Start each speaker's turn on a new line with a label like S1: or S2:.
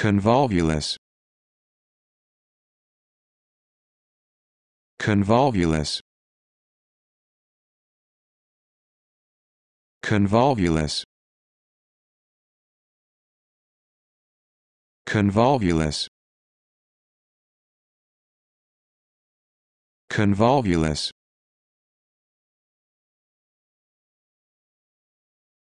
S1: convolvulus. Convolvulus. Convolvulus. Convolvulus. Convolvulus.